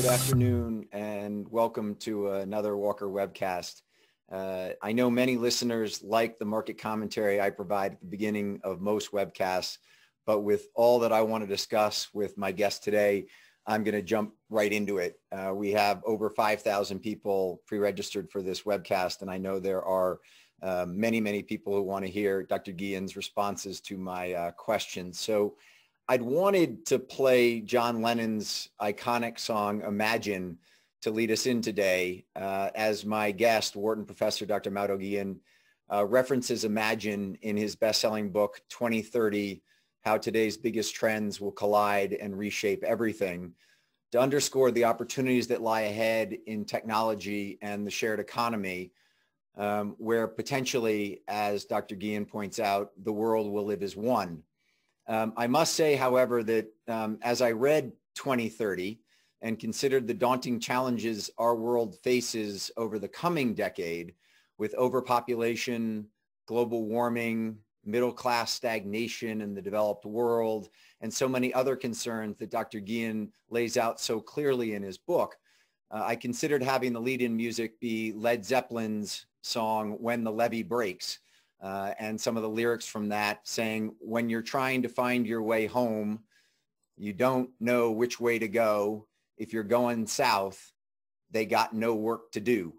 good afternoon, and welcome to another Walker webcast. Uh, I know many listeners like the market commentary I provide at the beginning of most webcasts, but with all that I want to discuss with my guest today, I'm going to jump right into it. Uh, we have over 5,000 people pre-registered for this webcast, and I know there are uh, many, many people who want to hear Dr. Guillén's responses to my uh, questions. So I'd wanted to play John Lennon's iconic song, Imagine, to lead us in today uh, as my guest, Wharton professor Dr. Mauro Guillén, uh, references Imagine in his best-selling book, 2030, How Today's Biggest Trends Will Collide and Reshape Everything, to underscore the opportunities that lie ahead in technology and the shared economy, um, where potentially, as Dr. Guillén points out, the world will live as one um, I must say, however, that um, as I read 2030 and considered the daunting challenges our world faces over the coming decade with overpopulation, global warming, middle class stagnation in the developed world, and so many other concerns that Dr. Guillén lays out so clearly in his book, uh, I considered having the lead-in music be Led Zeppelin's song, When the Levee Breaks, uh, and some of the lyrics from that saying, when you're trying to find your way home, you don't know which way to go. If you're going south, they got no work to do.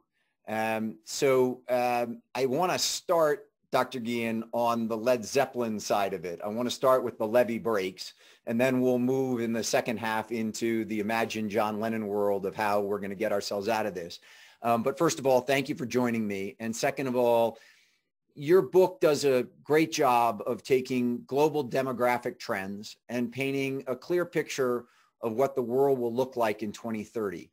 Um, so um, I want to start, Dr. Guillén, on the Led Zeppelin side of it. I want to start with the levee breaks, and then we'll move in the second half into the Imagine John Lennon world of how we're going to get ourselves out of this. Um, but first of all, thank you for joining me. And second of all, your book does a great job of taking global demographic trends and painting a clear picture of what the world will look like in 2030.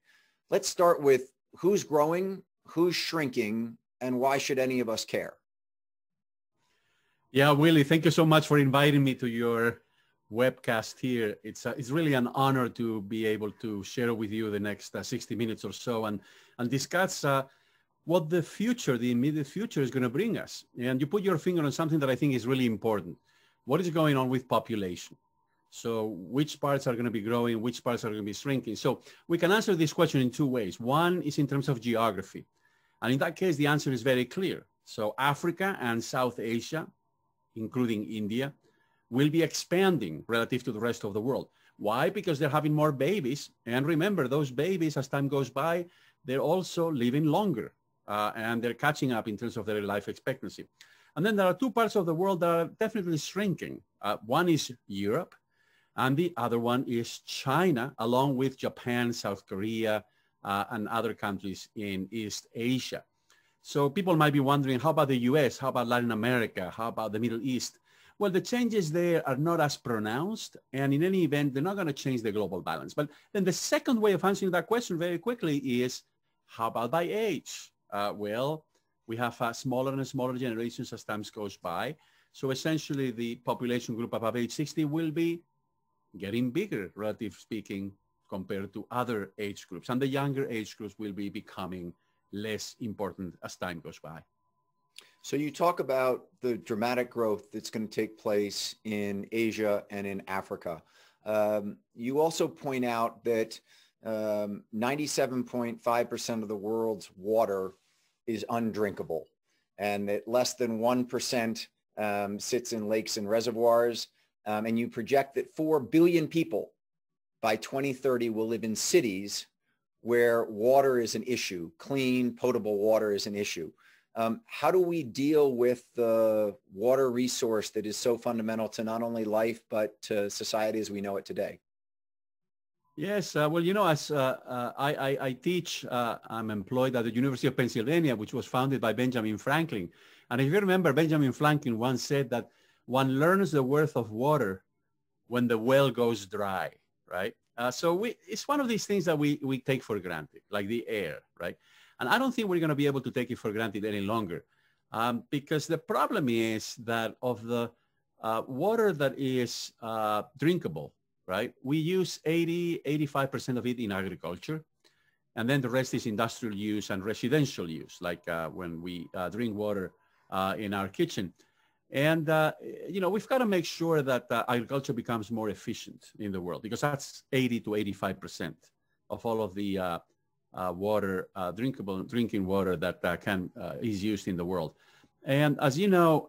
Let's start with who's growing, who's shrinking, and why should any of us care? Yeah, Willy, thank you so much for inviting me to your webcast here. It's, uh, it's really an honor to be able to share with you the next uh, 60 minutes or so and, and discuss uh, what the future, the immediate future is going to bring us. And you put your finger on something that I think is really important. What is going on with population? So which parts are going to be growing, which parts are going to be shrinking? So we can answer this question in two ways. One is in terms of geography. And in that case, the answer is very clear. So Africa and South Asia, including India, will be expanding relative to the rest of the world. Why? Because they're having more babies. And remember, those babies, as time goes by, they're also living longer uh, and they're catching up in terms of their life expectancy. And then there are two parts of the world that are definitely shrinking. Uh, one is Europe, and the other one is China, along with Japan, South Korea, uh, and other countries in East Asia. So people might be wondering, how about the US? How about Latin America? How about the Middle East? Well, the changes there are not as pronounced, and in any event, they're not going to change the global balance. But then the second way of answering that question very quickly is, how about by age? Uh, well, we have uh, smaller and smaller generations as time goes by. So essentially the population group above age 60 will be getting bigger, relative speaking, compared to other age groups. And the younger age groups will be becoming less important as time goes by. So you talk about the dramatic growth that's going to take place in Asia and in Africa. Um, you also point out that 97.5% um, of the world's water is undrinkable and that less than 1% um, sits in lakes and reservoirs. Um, and you project that 4 billion people by 2030 will live in cities where water is an issue, clean, potable water is an issue. Um, how do we deal with the water resource that is so fundamental to not only life, but to society as we know it today? Yes, uh, well, you know, as uh, uh, I, I, I, teach, uh, I'm employed at the University of Pennsylvania, which was founded by Benjamin Franklin. And if you remember, Benjamin Franklin once said that one learns the worth of water when the well goes dry, right? Uh, so we, it's one of these things that we, we take for granted, like the air, right? And I don't think we're going to be able to take it for granted any longer um, because the problem is that of the uh, water that is drinkable, right? We use 80, 85% of it in agriculture. And then the rest is industrial use and residential use, like uh, when we uh, drink water uh, in our kitchen. And, uh, you know, we've got to make sure that uh, agriculture becomes more efficient in the world because that's 80 to 85%. of all of the uh, water, drinkable drinking water that can is used in the world. And as you know,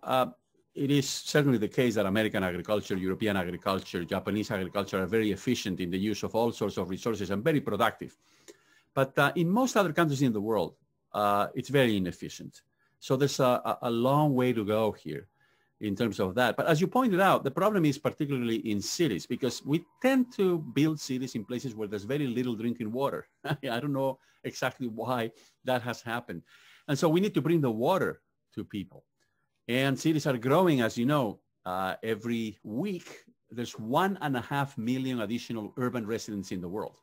it is certainly the case that American agriculture, European agriculture, Japanese agriculture are very efficient in the use of all sorts of resources and very productive. But uh, in most other countries in the world, uh, it's very inefficient. So there's a, a long way to go here in terms of that. But as you pointed out, the problem is particularly in cities because we tend to build cities in places where there's very little drinking water. I don't know exactly why that has happened. And so we need to bring the water to people. And cities are growing, as you know, uh, every week. There's one and a half million additional urban residents in the world.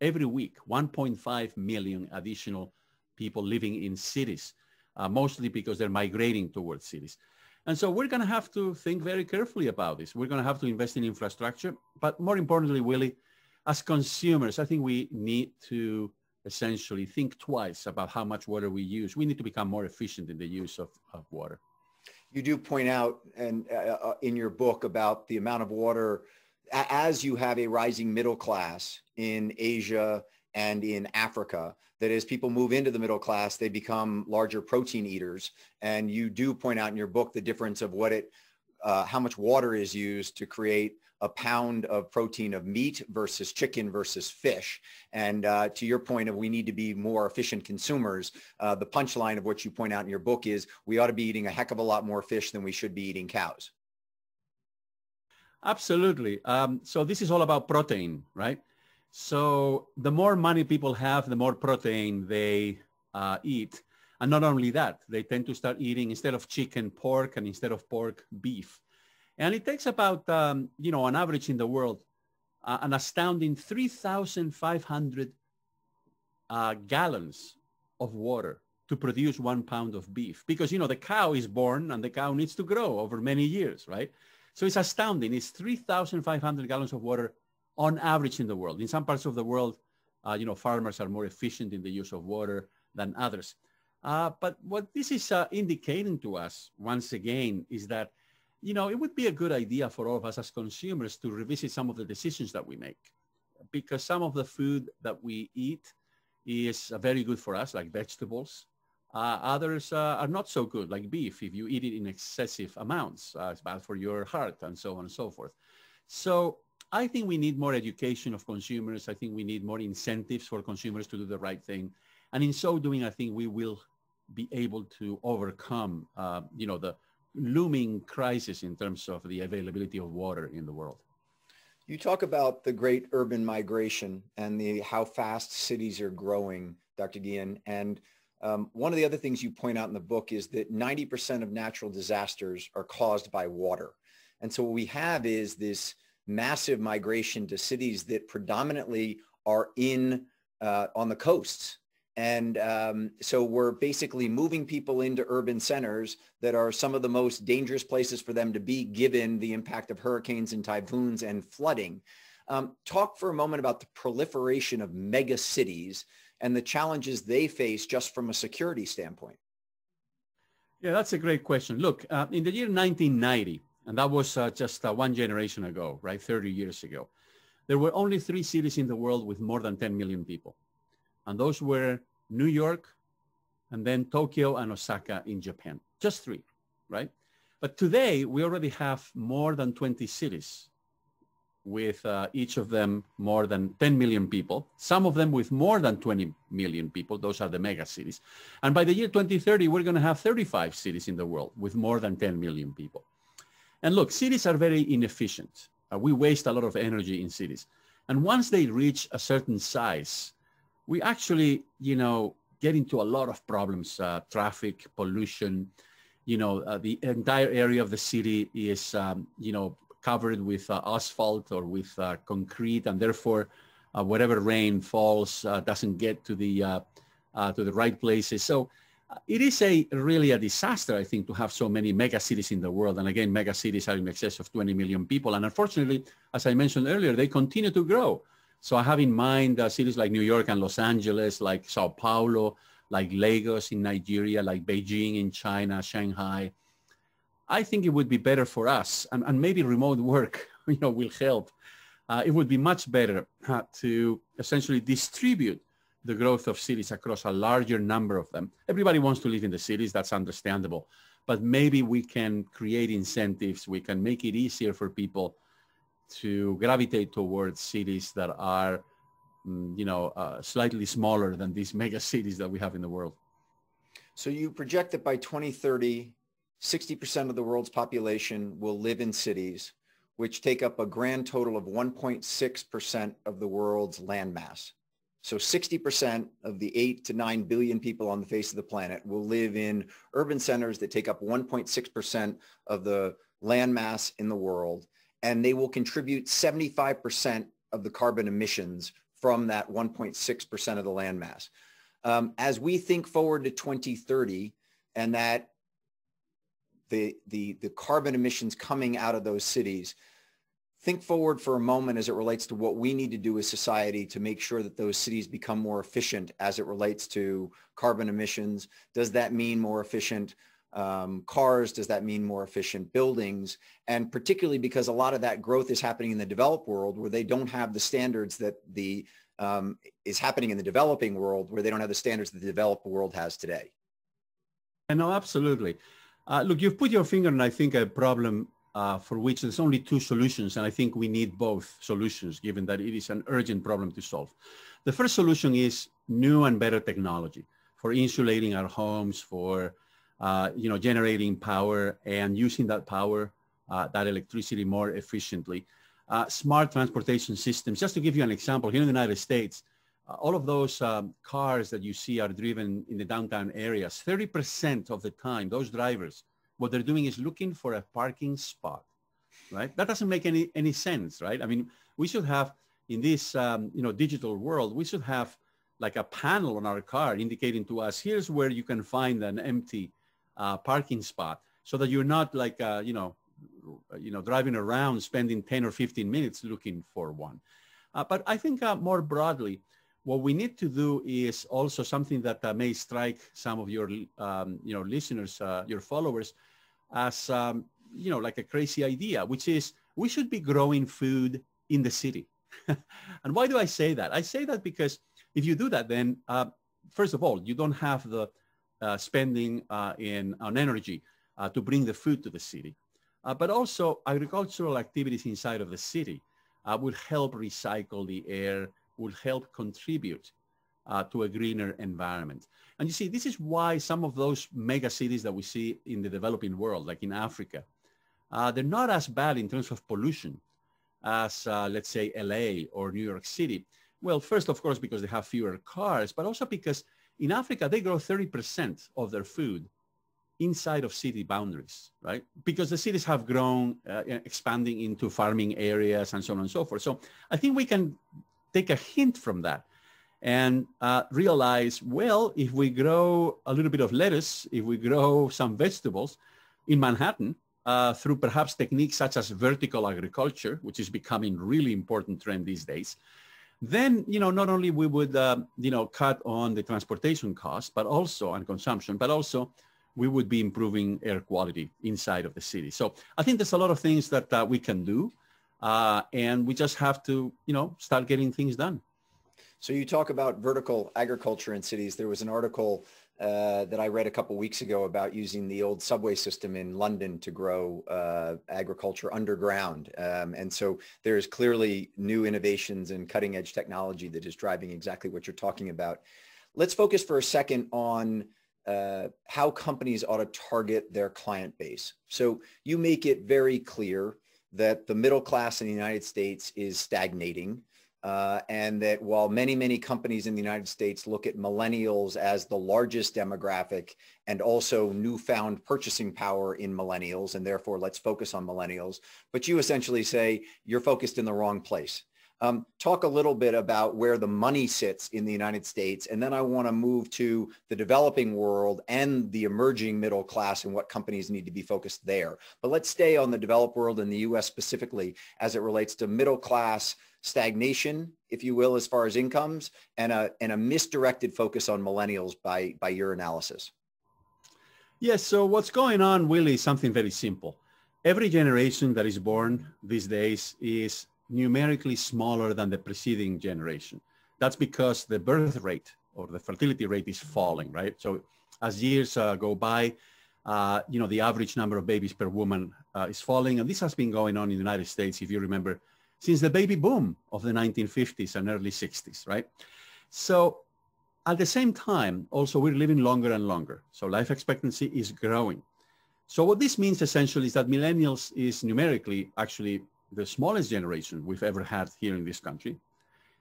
Every week, 1.5 million additional people living in cities, uh, mostly because they're migrating towards cities. And so we're going to have to think very carefully about this. We're going to have to invest in infrastructure. But more importantly, Willy, as consumers, I think we need to essentially think twice about how much water we use. We need to become more efficient in the use of, of water. You do point out and uh, uh in your book about the amount of water as you have a rising middle class in Asia and in Africa, that as people move into the middle class, they become larger protein eaters. And you do point out in your book the difference of what it, uh, how much water is used to create a pound of protein of meat versus chicken versus fish. And uh, to your point of we need to be more efficient consumers, uh, the punchline of what you point out in your book is we ought to be eating a heck of a lot more fish than we should be eating cows. Absolutely. Um, so this is all about protein, right? So the more money people have, the more protein they uh, eat. And not only that, they tend to start eating instead of chicken, pork, and instead of pork, beef. And it takes about, um, you know, on average in the world, uh, an astounding 3,500 uh, gallons of water to produce one pound of beef. Because, you know, the cow is born and the cow needs to grow over many years, right? So it's astounding. It's 3,500 gallons of water on average in the world. In some parts of the world, uh, you know, farmers are more efficient in the use of water than others. Uh, but what this is uh, indicating to us, once again, is that, you know, it would be a good idea for all of us as consumers to revisit some of the decisions that we make. Because some of the food that we eat is uh, very good for us, like vegetables. Uh, others uh, are not so good, like beef. If you eat it in excessive amounts, it's bad for your heart and so on and so forth. So I think we need more education of consumers. I think we need more incentives for consumers to do the right thing. And in so doing, I think we will be able to overcome, uh, you know, the looming crisis in terms of the availability of water in the world. You talk about the great urban migration and the how fast cities are growing, Dr. Guillén. And um, one of the other things you point out in the book is that 90% of natural disasters are caused by water. And so what we have is this massive migration to cities that predominantly are in uh, on the coasts. And um, so we're basically moving people into urban centers that are some of the most dangerous places for them to be given the impact of hurricanes and typhoons and flooding. Um, talk for a moment about the proliferation of mega cities and the challenges they face just from a security standpoint. Yeah, that's a great question. Look, uh, in the year 1990, and that was uh, just uh, one generation ago, right? 30 years ago. There were only three cities in the world with more than 10 million people. And those were New York, and then Tokyo and Osaka in Japan. Just three, right? But today, we already have more than 20 cities with uh, each of them more than 10 million people, some of them with more than 20 million people. Those are the mega cities. And by the year 2030, we're going to have 35 cities in the world with more than 10 million people. And look, cities are very inefficient. Uh, we waste a lot of energy in cities. And once they reach a certain size, we actually, you know, get into a lot of problems, uh, traffic, pollution, you know, uh, the entire area of the city is, um, you know, covered with uh, asphalt or with uh, concrete and therefore uh, whatever rain falls doesn't get to the, to the right places. So it is a really a disaster, I think, to have so many mega cities in the world. And again, mega cities are in excess of 20 million people. And unfortunately, as I mentioned earlier, they continue to grow. So I have in mind uh, cities like New York and Los Angeles, like Sao Paulo, like Lagos in Nigeria, like Beijing in China, Shanghai. I think it would be better for us, and, and maybe remote work, you know, will help. uh, it would be much better uh, to essentially distribute the growth of cities across a larger number of them. Everybody wants to live in the cities, that's understandable. But maybe we can create incentives, we can make it easier for people to gravitate towards cities that are, mm, you know, uh, slightly smaller than these mega cities that we have in the world. So you project that by 2030, 60% of the world's population will live in cities, which take up a grand total of 1.6% of the world's landmass. So 60% of the 8 to 9 billion people on the face of the planet will live in urban centers that take up 1.6% of the landmass in the world. And they will contribute 75% of the carbon emissions from that 1.6% of the landmass. Um, as we think forward to 2030 and that the, the, the carbon emissions coming out of those cities, think forward for a moment as it relates to what we need to do as society to make sure that those cities become more efficient as it relates to carbon emissions. Does that mean more efficient um, cars? Does that mean more efficient buildings? And particularly because a lot of that growth is happening in the developed world where they don't have the standards that the um, is happening in the developing world where they don't have the standards that the developed world has today. And No, absolutely. Uh, look, you've put your finger on, I think, a problem uh, for which there's only two solutions, and I think we need both solutions, given that it is an urgent problem to solve. The first solution is new and better technology for insulating our homes, for uh, you know generating power and using that power, uh, that electricity more efficiently. Uh, smart transportation systems. Just to give you an example, here in the United States, uh, all of those um, cars that you see are driven in the downtown areas. 30% of the time, those drivers what they're doing is looking for a parking spot, right? That doesn't make any, any sense, right? I mean, we should have in this, um, you know, digital world, we should have like a panel on our car indicating to us, here's where you can find an empty uh, parking spot so that you're not like, uh, you know, you know, driving around spending 10 or 15 minutes looking for one. Uh, but I think uh, more broadly, what we need to do is also something that uh, may strike some of your, um, you know, listeners, uh, your followers, as um, you know, like a crazy idea, which is we should be growing food in the city. and why do I say that? I say that because if you do that, then first of all, you don't have the spending uh, in on energy uh, to bring the food to the city, but also agricultural activities inside of the city would help recycle the air will help contribute uh, to a greener environment. And you see, this is why some of those mega cities that we see in the developing world, like in Africa, uh, they're not as bad in terms of pollution as, uh, let's say, LA or New York City. Well, first, of course, because they have fewer cars, but also because in Africa, they grow 30% of their food inside of city boundaries, right? Because the cities have grown, uh, expanding into farming areas and so on and so forth. So I think we can take a hint from that and uh, realize, well, if we grow a little bit of lettuce, if we grow some vegetables in Manhattan uh, through perhaps techniques such as vertical agriculture, which is becoming really important trend these days, then, you know, not only we would, uh, you know, cut on the transportation costs, but also on consumption, but also we would be improving air quality inside of the city. So I think there's a lot of things that uh, we can do. Uh, and we just have to, you know, start getting things done. So you talk about vertical agriculture in cities. There was an article uh, that I read a couple weeks ago about using the old subway system in London to grow uh, agriculture underground. Um, and so there's clearly new innovations and cutting edge technology that is driving exactly what you're talking about. Let's focus for a second on uh, how companies ought to target their client base. So you make it very clear that the middle class in the United States is stagnating. Uh, and that while many, many companies in the United States look at millennials as the largest demographic and also newfound purchasing power in millennials, and therefore let's focus on millennials, but you essentially say you're focused in the wrong place. Um, talk a little bit about where the money sits in the United States, and then I want to move to the developing world and the emerging middle class and what companies need to be focused there. But let's stay on the developed world in the U.S. specifically as it relates to middle class stagnation, if you will, as far as incomes, and a and a misdirected focus on millennials by by your analysis. Yes. So what's going on, Willy, is something very simple. Every generation that is born these days is numerically smaller than the preceding generation. That's because the birth rate or the fertility rate is falling, right? So as years uh, go by, uh, you know, the average number of babies per woman uh, is falling. And this has been going on in the United States, if you remember, since the baby boom of the 1950s and early 60s, right? So at the same time, also we're living longer and longer. So life expectancy is growing. So what this means essentially is that millennials is numerically actually the smallest generation we've ever had here in this country.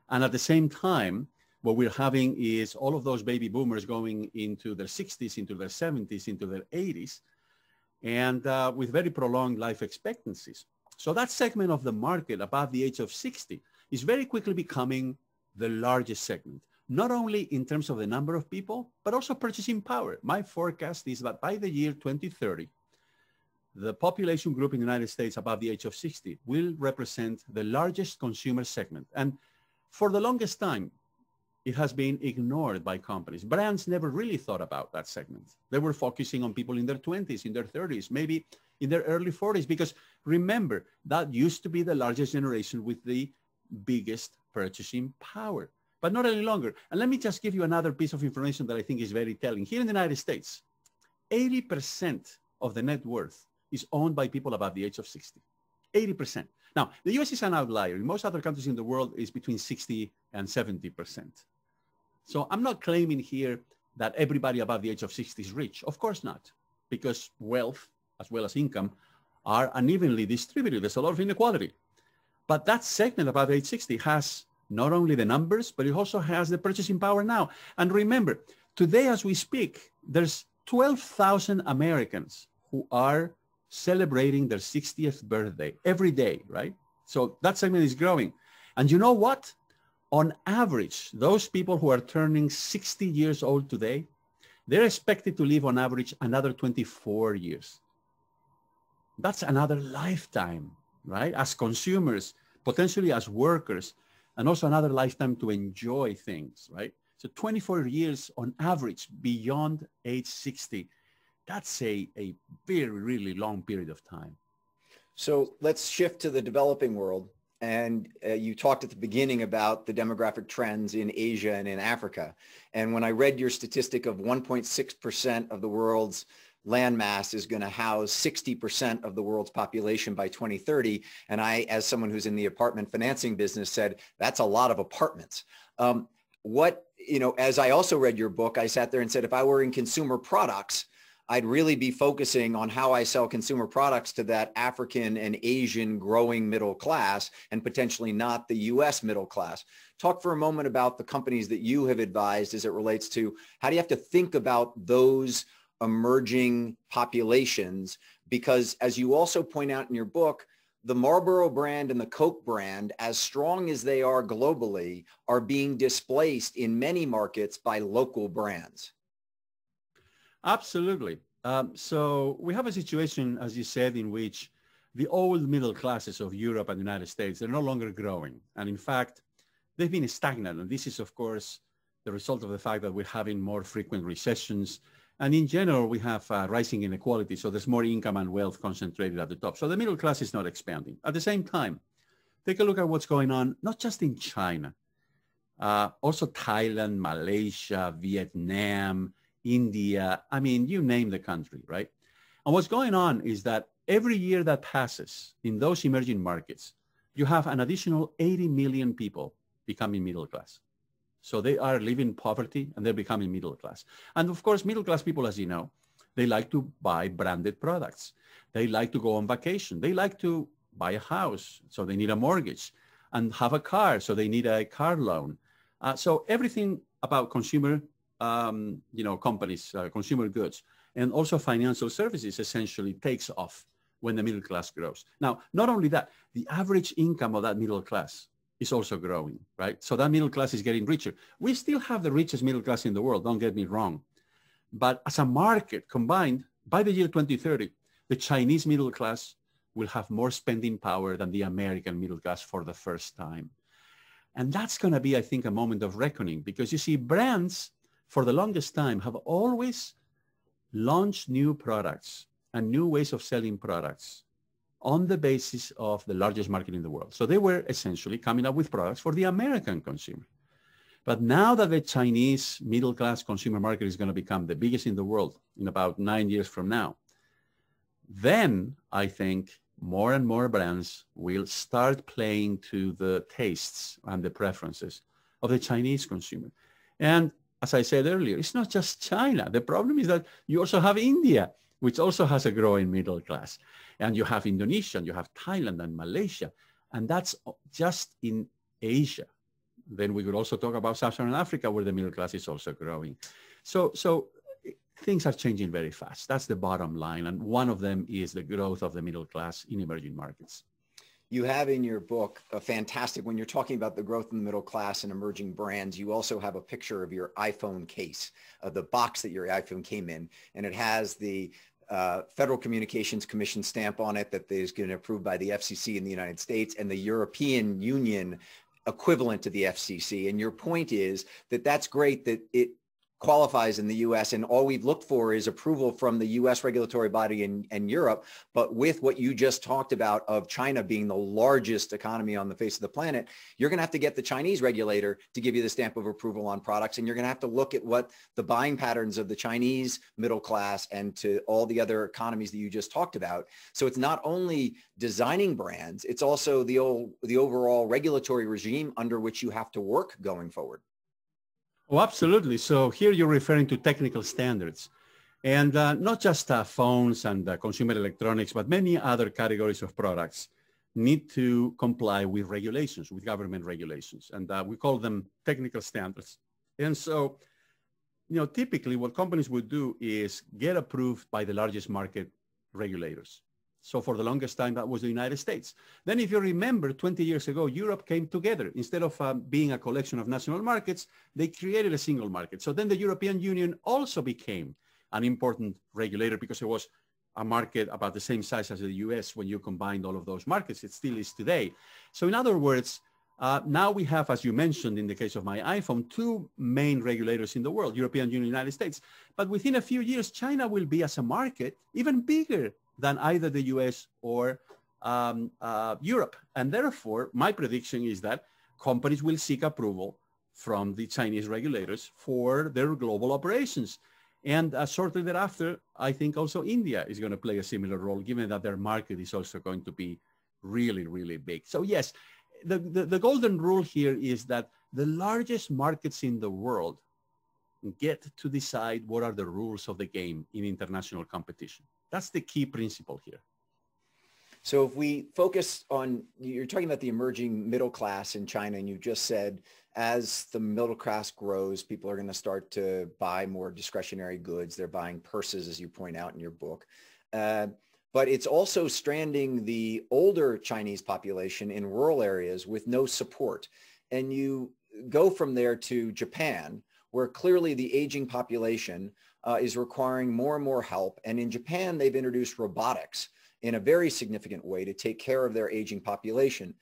And at the same time, what we're having is all of those baby boomers going into their 60s, into their 70s, into their 80s, and uh, with very prolonged life expectancies. So that segment of the market above the age of 60 is very quickly becoming the largest segment, not only in terms of the number of people, but also purchasing power. My forecast is that by the year 2030, the population group in the United States above the age of 60 will represent the largest consumer segment. And for the longest time, it has been ignored by companies. Brands never really thought about that segment. They were focusing on people in their 20s, in their 30s, maybe in their early 40s, because remember, that used to be the largest generation with the biggest purchasing power, but not any longer. And let me just give you another piece of information that I think is very telling. Here in the United States, 80% of the net worth is owned by people above the age of 60. 80%. Now, the US is an outlier. In most other countries in the world, is between 60 and 70%. So I'm not claiming here that everybody above the age of 60 is rich. Of course not, because wealth as well as income are unevenly distributed. There's a lot of inequality. But that segment above age 60 has not only the numbers, but it also has the purchasing power now. And remember, today as we speak, there's 12,000 Americans who are celebrating their 60th birthday every day, right? So that segment is growing. And you know what? On average, those people who are turning 60 years old today, they're expected to live on average another 24 years. That's another lifetime, right? As consumers, potentially as workers, and also another lifetime to enjoy things, right? So 24 years on average beyond age 60, that's a, a very, really long period of time. So let's shift to the developing world and uh, you talked at the beginning about the demographic trends in Asia and in Africa. And when I read your statistic of 1.6% of the world's landmass is going to house 60% of the world's population by 2030. And I, as someone who's in the apartment financing business, said, that's a lot of apartments. Um, what, you know, as I also read your book, I sat there and said, if I were in consumer products, I'd really be focusing on how I sell consumer products to that African and Asian growing middle class and potentially not the US middle class. Talk for a moment about the companies that you have advised as it relates to how do you have to think about those emerging populations? Because as you also point out in your book, the Marlboro brand and the Coke brand, as strong as they are globally, are being displaced in many markets by local brands. Absolutely. Um, so we have a situation, as you said, in which the old middle classes of Europe and the United States, they're no longer growing. And in fact, they've been stagnant. And this is, of course, the result of the fact that we're having more frequent recessions. And in general, we have uh, rising inequality. So there's more income and wealth concentrated at the top. So the middle class is not expanding. At the same time, take a look at what's going on, not just in China, uh, also Thailand, Malaysia, Vietnam, India, I mean, you name the country, right? And what's going on is that every year that passes in those emerging markets, you have an additional 80 million people becoming middle class. So they are living poverty and they're becoming middle class. And of course, middle class people, as you know, they like to buy branded products. They like to go on vacation. They like to buy a house. So they need a mortgage and have a car. So they need a car loan. Uh, so everything about consumer um, you know, companies, uh, consumer goods, and also financial services essentially takes off when the middle class grows. Now, not only that, the average income of that middle class is also growing, right? So that middle class is getting richer. We still have the richest middle class in the world, don't get me wrong. But as a market combined, by the year 2030, the Chinese middle class will have more spending power than the American middle class for the first time. And that's going to be, I think, a moment of reckoning because you see, brands for the longest time have always launched new products and new ways of selling products on the basis of the largest market in the world. So they were essentially coming up with products for the American consumer. But now that the Chinese middle class consumer market is going to become the biggest in the world in about nine years from now, then I think more and more brands will start playing to the tastes and the preferences of the Chinese consumer. And as I said earlier, it's not just China. The problem is that you also have India, which also has a growing middle class. And you have Indonesia, and you have Thailand and Malaysia. And that's just in Asia. Then we could also talk about Sub-Saharan Africa, where the middle class is also growing. So, so things are changing very fast. That's the bottom line. And one of them is the growth of the middle class in emerging markets. You have in your book a fantastic, when you're talking about the growth in the middle class and emerging brands, you also have a picture of your iPhone case, of the box that your iPhone came in. And it has the uh, Federal Communications Commission stamp on it that is going to approved by the FCC in the United States and the European Union equivalent to the FCC. And your point is that that's great that it qualifies in the US and all we've looked for is approval from the US regulatory body in, in Europe. But with what you just talked about of China being the largest economy on the face of the planet, you're going to have to get the Chinese regulator to give you the stamp of approval on products. And you're going to have to look at what the buying patterns of the Chinese middle class and to all the other economies that you just talked about. So it's not only designing brands, it's also the, old, the overall regulatory regime under which you have to work going forward. Oh, absolutely. So here you're referring to technical standards. And uh, not just uh, phones and uh, consumer electronics, but many other categories of products need to comply with regulations, with government regulations. And uh, we call them technical standards. And so, you know, typically what companies would do is get approved by the largest market regulators. So for the longest time, that was the United States. Then if you remember, 20 years ago, Europe came together. Instead of um, being a collection of national markets, they created a single market. So then the European Union also became an important regulator because it was a market about the same size as the US when you combined all of those markets. It still is today. So in other words, uh, now we have, as you mentioned in the case of my iPhone, two main regulators in the world, European Union, United States. But within a few years, China will be as a market even bigger than either the US or um, uh, Europe. And therefore, my prediction is that companies will seek approval from the Chinese regulators for their global operations. And uh, shortly thereafter, I think also India is going to play a similar role, given that their market is also going to be really, really big. So yes, the, the, the golden rule here is that the largest markets in the world get to decide what are the rules of the game in international competition. That's the key principle here. So if we focus on, you're talking about the emerging middle class in China, and you just said as the middle class grows, people are going to start to buy more discretionary goods. They're buying purses, as you point out in your book. Uh, but it's also stranding the older Chinese population in rural areas with no support. And you go from there to Japan, where clearly the aging population uh, is requiring more and more help. And in Japan, they've introduced robotics in a very significant way to take care of their aging population.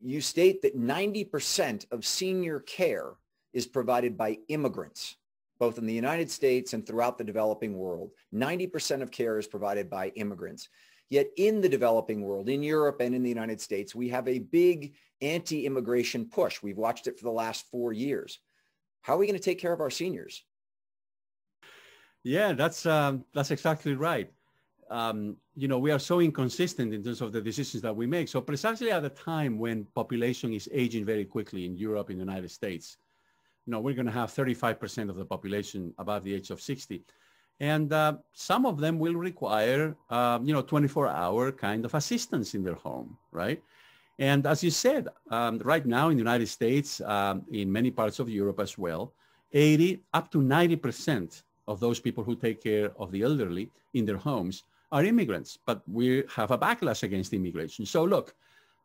You state that 90% of senior care is provided by immigrants, both in the United States and throughout the developing world. 90% of care is provided by immigrants. Yet in the developing world, in Europe and in the United States, we have a big anti-immigration push. We've watched it for the last four years. How are we going to take care of our seniors? Yeah, that's um, that's exactly right. Um, you know, we are so inconsistent in terms of the decisions that we make. So precisely at a time when population is aging very quickly in Europe, in the United States, you know, we're going to have 35% of the population above the age of 60. And uh, some of them will require, um, you know, 24-hour kind of assistance in their home, right? And as you said, um, right now in the United States, um, in many parts of Europe as well, 80 up to 90 percent of those people who take care of the elderly in their homes are immigrants, but we have a backlash against immigration. So look,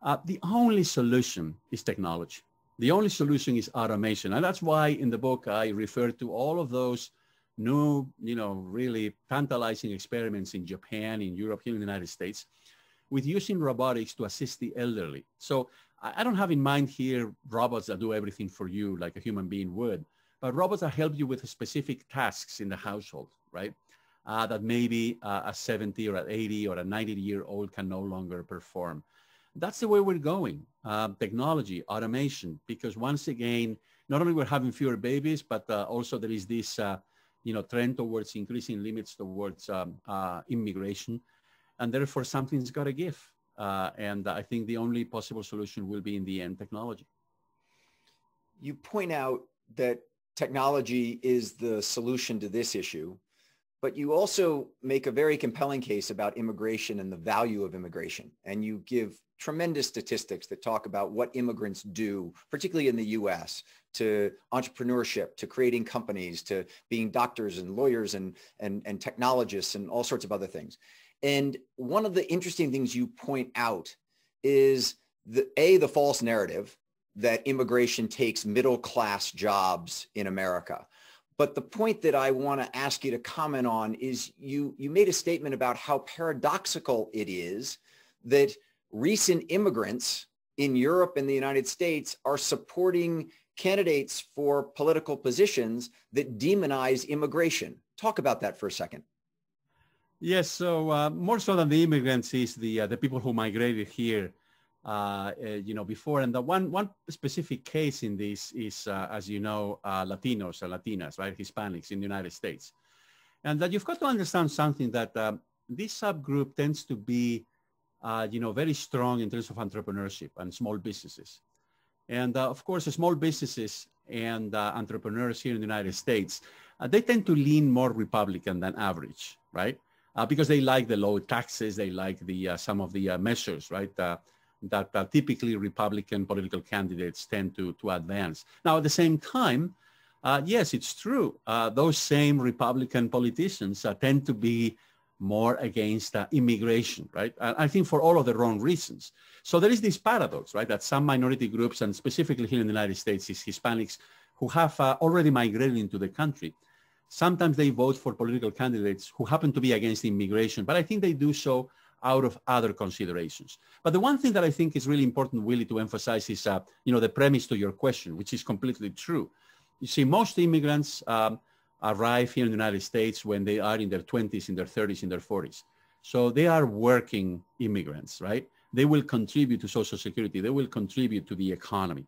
uh, the only solution is technology. The only solution is automation. And that's why in the book I refer to all of those new, you know, really tantalizing experiments in Japan, in Europe, here in the United States, with using robotics to assist the elderly. So I don't have in mind here robots that do everything for you like a human being would, but robots that help you with specific tasks in the household, right? uh, that maybe uh, a 70 or an 80 or a 90 year old can no longer perform. That's the way we're going. Uh, technology, automation, because once again, not only we're having fewer babies, but uh, also there is this, uh, you know, trend towards increasing limits towards um, uh, immigration, and therefore something's got to give. and I think the only possible solution will be in the end technology. You point out that technology is the solution to this issue but you also make a very compelling case about immigration and the value of immigration. And you give tremendous statistics that talk about what immigrants do, particularly in the US, to entrepreneurship, to creating companies, to being doctors and lawyers and, and, and technologists and all sorts of other things. And one of the interesting things you point out is the A, the false narrative that immigration takes middle class jobs in America. But the point that I want to ask you to comment on is you, you made a statement about how paradoxical it is that recent immigrants in Europe and the United States are supporting candidates for political positions that demonize immigration. Talk about that for a second. Yes, so uh, more so than the immigrants is the uh, the people who migrated here uh, uh, you know, before. And the one, one specific case in this is, uh, as you know, uh, Latinos or Latinas, right? Hispanics in the United States. And that you've got to understand something that um, this subgroup tends to be, uh, you know, very strong in terms of entrepreneurship and small businesses. And uh, of course, small businesses and entrepreneurs here in the United States, they tend to lean more Republican than average, right? because they like the low taxes, they like the some of the measures, right? That uh, typically Republican political candidates tend to, to advance. Now, at the same time, uh, yes, it's true. Uh, those same Republican politicians uh, tend to be more against uh, immigration, right? I think for all of the wrong reasons. So there is this paradox, right, that some minority groups, and specifically here in the United States, is Hispanics who have uh, already migrated into the country. Sometimes they vote for political candidates who happen to be against immigration, but I think they do so out of other considerations. But the one thing that I think is really important, Willy, to emphasize is, uh, you know, the premise to your question, which is completely true. You see, most immigrants um, arrive here in the United States when they are in their 20s, in their 30s, in their 40s. So they are working immigrants, right? They will contribute to Social Security. They will contribute to the economy.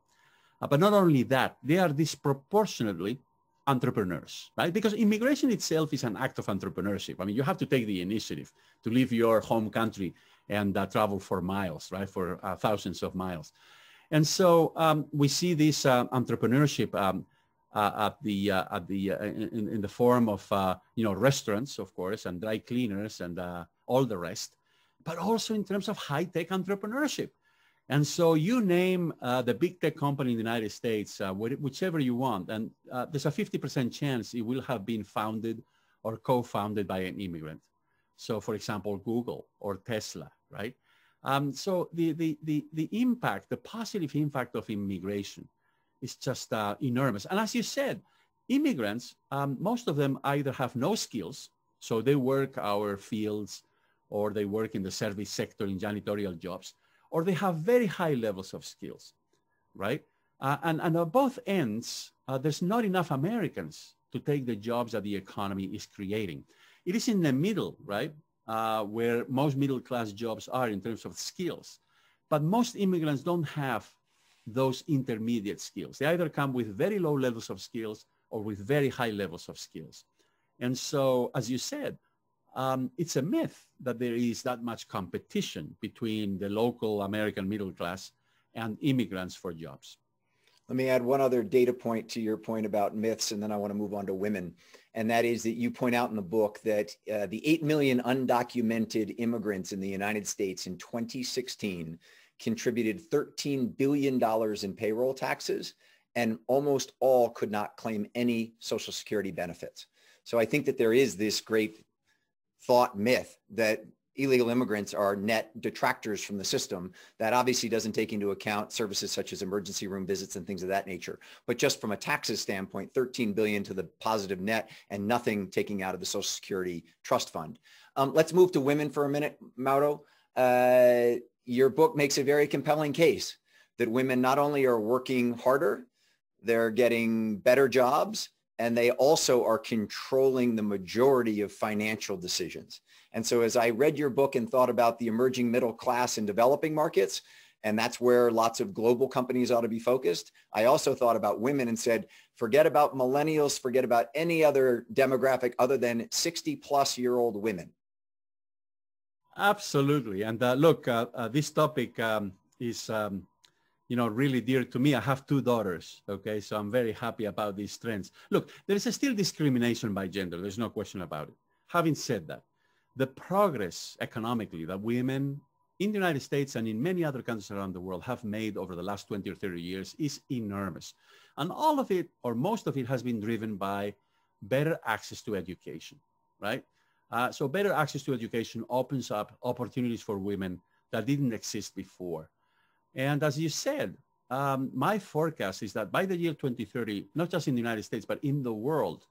Uh, but not only that, they are disproportionately entrepreneurs, right? Because immigration itself is an act of entrepreneurship. I mean, you have to take the initiative to leave your home country and uh, travel for miles, right? For uh, thousands of miles. And so um, we see this uh, entrepreneurship um, uh, at the uh, at the uh, in, in, the form of you know restaurants, of course, and dry cleaners and all the rest, but also in terms of high tech entrepreneurship. And so you name uh, the big tech company in the United States, uh, whichever you want, and uh, there's a 50% chance it will have been founded or co-founded by an immigrant. So for example, Google or Tesla, right? Um, so the, the, the, the impact, the positive impact of immigration is just uh, enormous. And as you said, immigrants, um, most of them either have no skills, so they work our fields or they work in the service sector in janitorial jobs, or they have very high levels of skills, right? Uh, and, and on both ends, uh, there's not enough Americans to take the jobs that the economy is creating. It is in the middle, right, uh, where most middle class jobs are in terms of skills. But most immigrants don't have those intermediate skills. They either come with very low levels of skills or with very high levels of skills. And so, as you said, um, it's a myth that there is that much competition between the local American middle class and immigrants for jobs. Let me add one other data point to your point about myths, and then I want to move on to women. And that is that you point out in the book that uh, the 8 million undocumented immigrants in the United States in 2016 contributed $13 billion in payroll taxes, and almost all could not claim any Social Security benefits. So I think that there is this great thought myth that illegal immigrants are net detractors from the system. That obviously doesn't take into account services such as emergency room visits and things of that nature. But just from a taxes standpoint, 13 billion to the positive net and nothing taking out of the Social Security Trust Fund. Um, let's move to women for a minute, Mauro. Uh, your book makes a very compelling case that women not only are working harder, they're getting better jobs, and they also are controlling the majority of financial decisions. And so as I read your book and thought about the emerging middle class in developing markets, and that's where lots of global companies ought to be focused. I also thought about women and said, forget about millennials, forget about any other demographic other than 60 plus year old women. Absolutely. And uh, look, uh, uh, this topic um, is, um, you know, really dear to me. I have two daughters. Okay. So I'm very happy about these trends. Look, there is still discrimination by gender. There's no question about it. Having said that, the progress economically that women in the United States and in many other countries around the world have made over the last 20 or 30 years is enormous. And all of it, or most of it, has been driven by better access to education, right? Uh, so better access to education opens up opportunities for women that didn't exist before. And as you said, um, my forecast is that by the year 2030, not just in the United States, but in the world,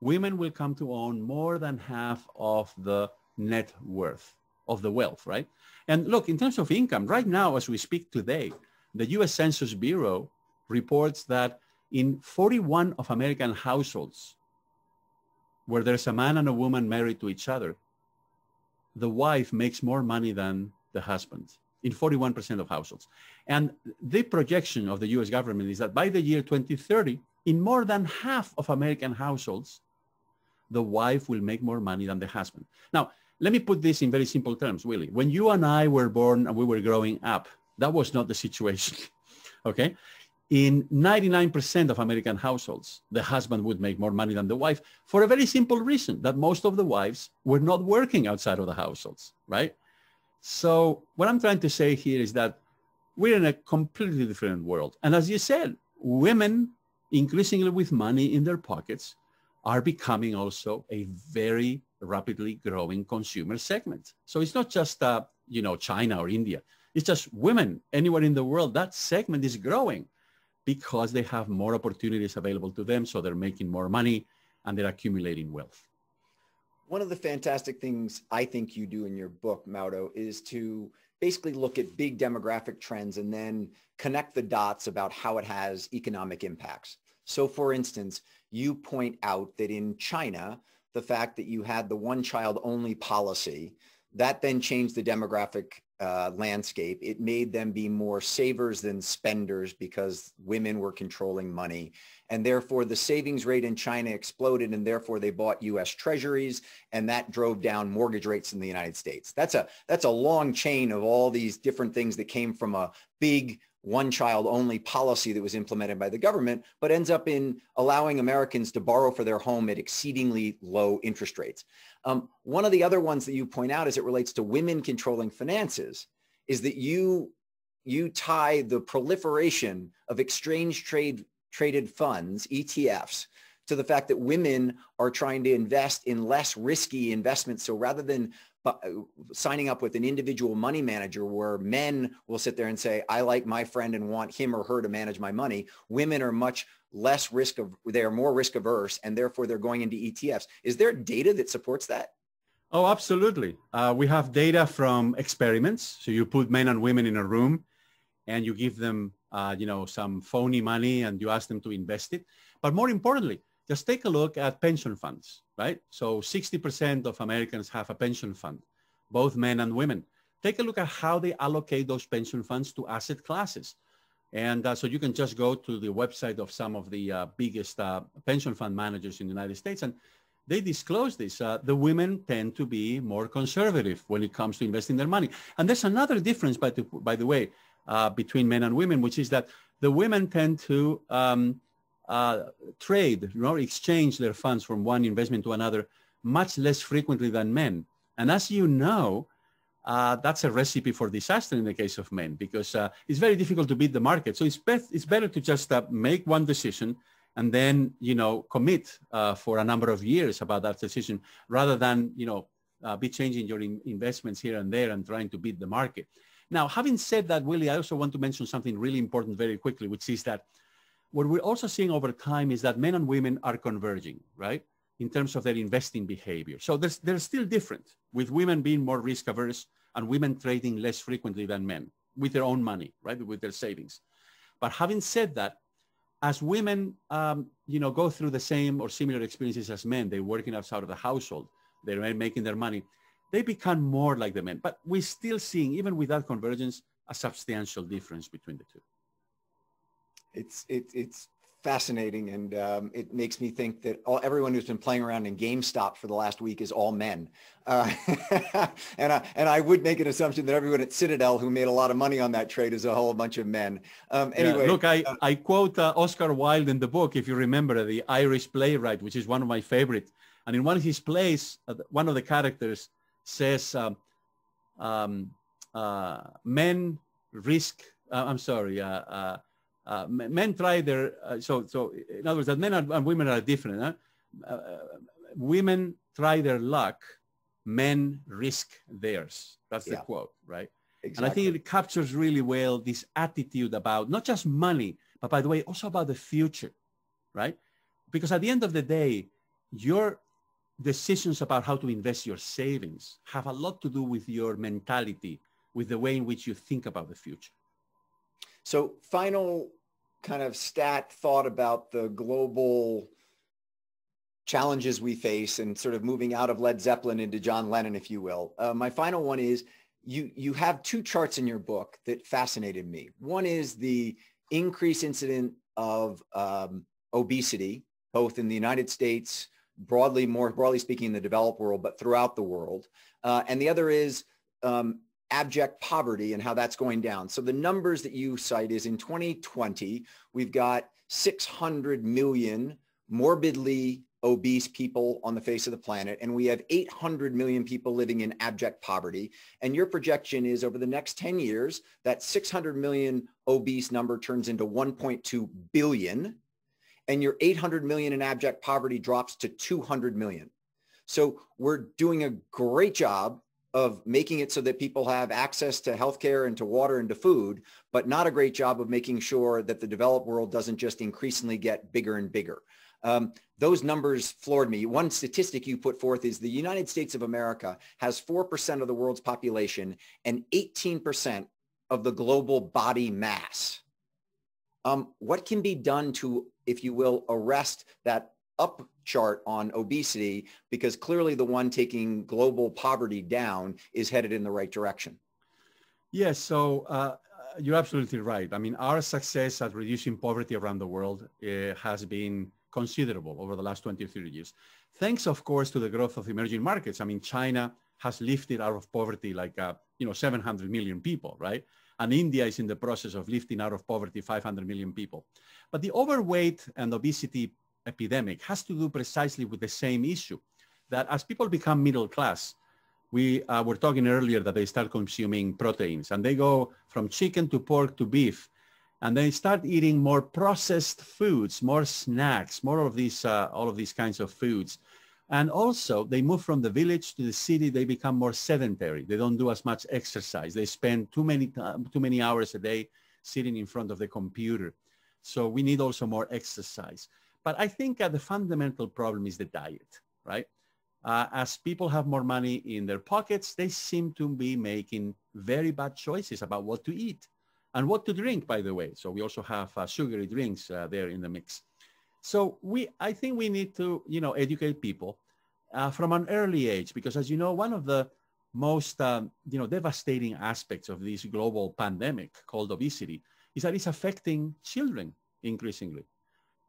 women will come to own more than half of the net worth of the wealth, right? And look, in terms of income, right now, as we speak today, the U.S. Census Bureau reports that in 41 of American households where there's a man and a woman married to each other, the wife makes more money than the husband in 41% of households. And the projection of the US government is that by the year 2030, in more than half of American households, the wife will make more money than the husband. Now, let me put this in very simple terms, Willy. When you and I were born and we were growing up, that was not the situation. okay? In 99% of American households, the husband would make more money than the wife for a very simple reason that most of the wives were not working outside of the households, right? So what I'm trying to say here is that we're in a completely different world. And as you said, women increasingly with money in their pockets are becoming also a very rapidly growing consumer segment. So it's not just, uh, you know, China or India. It's just women anywhere in the world. That segment is growing because they have more opportunities available to them. So they're making more money and they're accumulating wealth. One of the fantastic things I think you do in your book, Mauro, is to basically look at big demographic trends and then connect the dots about how it has economic impacts. So for instance, you point out that in China, the fact that you had the one child only policy, that then changed the demographic uh, landscape. It made them be more savers than spenders because women were controlling money. And therefore the savings rate in China exploded and therefore they bought US treasuries and that drove down mortgage rates in the United States. That's a, that's a long chain of all these different things that came from a big one child only policy that was implemented by the government, but ends up in allowing Americans to borrow for their home at exceedingly low interest rates. Um, one of the other ones that you point out as it relates to women controlling finances is that you, you tie the proliferation of exchange trade traded funds, ETFs, to the fact that women are trying to invest in less risky investments. So rather than signing up with an individual money manager where men will sit there and say, I like my friend and want him or her to manage my money. Women are much less risk of, they are more risk averse and therefore they're going into ETFs. Is there data that supports that? Oh, absolutely. Uh, we have data from experiments. So you put men and women in a room and you give them, uh, you know, some phony money and you ask them to invest it. But more importantly, just take a look at pension funds, right? So 60% of Americans have a pension fund, both men and women. Take a look at how they allocate those pension funds to asset classes. And uh, so you can just go to the website of some of the uh, biggest uh, pension fund managers in the United States and they disclose this. Uh, the women tend to be more conservative when it comes to investing their money. And there's another difference, by the, by the way, uh, between men and women, which is that the women tend to um, uh, trade, you know, exchange their funds from one investment to another much less frequently than men. And as you know, uh, that's a recipe for disaster in the case of men because uh, it's very difficult to beat the market. So it's, be- it's better to just uh, make one decision and then, you know, commit uh, for a number of years about that decision rather than, you know, uh, be changing your in- investments here and there and trying to beat the market. Now, having said that, Willy, I also want to mention something really important very quickly, which is that what we're also seeing over time is that men and women are converging, right? In terms of their investing behavior. So there's, they're still different with women being more risk averse and women trading less frequently than men with their own money, right? With their savings. But having said that, as women, um, you know, go through the same or similar experiences as men, they're working outside of the household, they're making their money, they become more like the men. But we're still seeing, even without convergence, a substantial difference between the two. It's, it, it's fascinating and um, it makes me think that all, everyone who's been playing around in GameStop for the last week is all men. Uh, and, I, and I would make an assumption that everyone at Citadel who made a lot of money on that trade is a whole bunch of men. Um, anyway. Yeah, look, I, uh, I quote uh, Oscar Wilde in the book, if you remember, the Irish playwright, which is one of my favorite. And in one of his plays, uh, one of the characters says, um, um, uh, men risk, uh, I'm sorry, uh, men try their uh, so so in other words that men and women are different huh? uh, women try their luck men risk theirs that's the yeah. quote right exactly. and i think it captures really well this attitude about not just money but by the way also about the future right because at the end of the day your decisions about how to invest your savings have a lot to do with your mentality with the way in which you think about the future so final kind of stat thought about the global challenges we face and sort of moving out of Led Zeppelin into John Lennon, if you will. Uh, my final one is you, you have two charts in your book that fascinated me. One is the increased incident of um, obesity, both in the United States, broadly, more broadly speaking in the developed world, but throughout the world. Uh, and the other is um, abject poverty and how that's going down. So the numbers that you cite is in 2020, we've got 600 million morbidly obese people on the face of the planet, and we have 800 million people living in abject poverty. And your projection is over the next 10 years, that 600 million obese number turns into 1.2 billion, and your 800 million in abject poverty drops to 200 million. So we're doing a great job of making it so that people have access to healthcare and to water and to food, but not a great job of making sure that the developed world doesn't just increasingly get bigger and bigger. Um, those numbers floored me. One statistic you put forth is the United States of America has 4% of the world's population and 18% of the global body mass. Um, what can be done to, if you will, arrest that up chart on obesity because clearly the one taking global poverty down is headed in the right direction. Yes, so uh, you're absolutely right. I mean, our success at reducing poverty around the world uh, has been considerable over the last 20 or 30 years. Thanks, of course, to the growth of emerging markets. I mean, China has lifted out of poverty like, uh, you know, 700 million people, right? And India is in the process of lifting out of poverty 500 million people. But the overweight and obesity epidemic has to do precisely with the same issue, that as people become middle class, we uh, were talking earlier that they start consuming proteins and they go from chicken to pork to beef and they start eating more processed foods, more snacks, more of these, uh, all of these kinds of foods. And also they move from the village to the city, they become more sedentary. They don't do as much exercise. They spend too many, uh, too many hours a day sitting in front of the computer. So we need also more exercise. But I think uh, the fundamental problem is the diet, right? Uh, as people have more money in their pockets, they seem to be making very bad choices about what to eat and what to drink, by the way. So we also have uh, sugary drinks uh, there in the mix. So we, I think we need to, you know, educate people uh, from an early age, because as you know, one of the most, um, you know, devastating aspects of this global pandemic called obesity is that it's affecting children increasingly.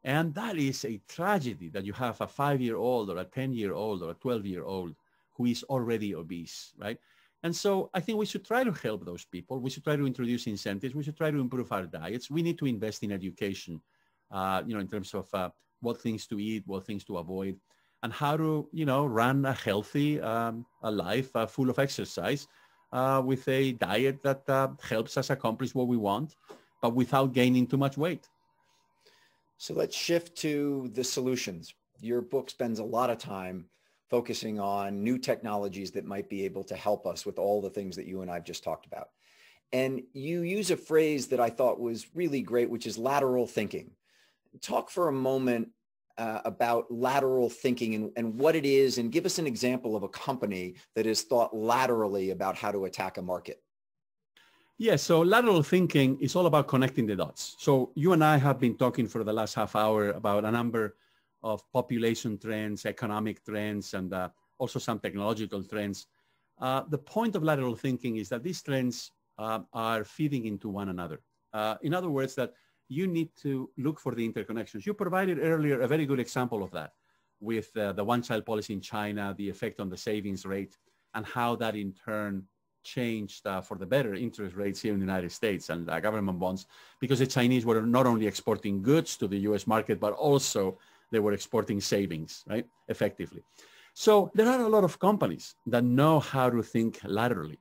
And that is a tragedy that you have a five-year-old or a 10-year-old or a 12-year-old who is already obese, right? And so I think we should try to help those people. We should try to introduce incentives. We should try to improve our diets. We need to invest in education, uh, you know, in terms of uh, what things to eat, what things to avoid, and how to, you know, run a healthy um, a life uh, full of exercise uh, with a diet that uh, helps us accomplish what we want, but without gaining too much weight. So let's shift to the solutions. Your book spends a lot of time focusing on new technologies that might be able to help us with all the things that you and I've just talked about. And you use a phrase that I thought was really great, which is lateral thinking. Talk for a moment uh, about lateral thinking and, and what it is, and give us an example of a company that has thought laterally about how to attack a market. Yes, so lateral thinking is all about connecting the dots. So you and I have been talking for the last half hour about a number of population trends, economic trends, and uh, also some technological trends. Uh, the point of lateral thinking is that these trends uh, are feeding into one another. Uh, in other words, that you need to look for the interconnections. You provided earlier a very good example of that with uh, the one-child policy in China, the effect on the savings rate, and how that in turn changed uh, for the better interest rates here in the United States and uh, government bonds because the Chinese were not only exporting goods to the US market, but also they were exporting savings, right, effectively. So there are a lot of companies that know how to think laterally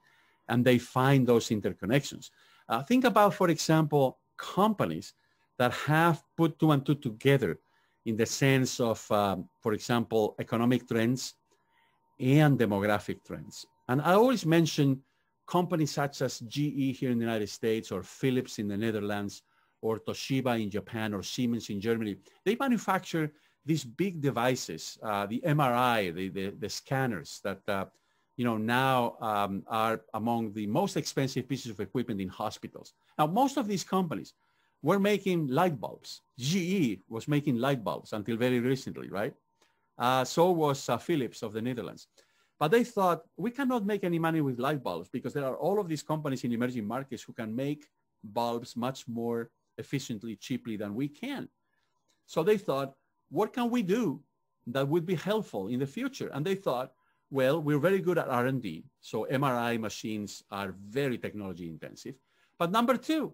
and they find those interconnections. Uh, think about, for example, companies that have put two and two together in the sense of, um, for example, economic trends and demographic trends. And I always mention companies such as GE here in the United States or Philips in the Netherlands or Toshiba in Japan or Siemens in Germany, they manufacture these big devices, uh, the MRI, the, the, the, scanners that, uh, you know, now um, are among the most expensive pieces of equipment in hospitals. Now, most of these companies were making light bulbs. GE was making light bulbs until very recently, right? Uh, so was uh, Philips of the Netherlands. But they thought we cannot make any money with light bulbs because there are all of these companies in emerging markets who can make bulbs much more efficiently, cheaply than we can. So they thought, what can we do that would be helpful in the future? And they thought, well, we're very good at R&D. So MRI machines are very technology intensive. But number two,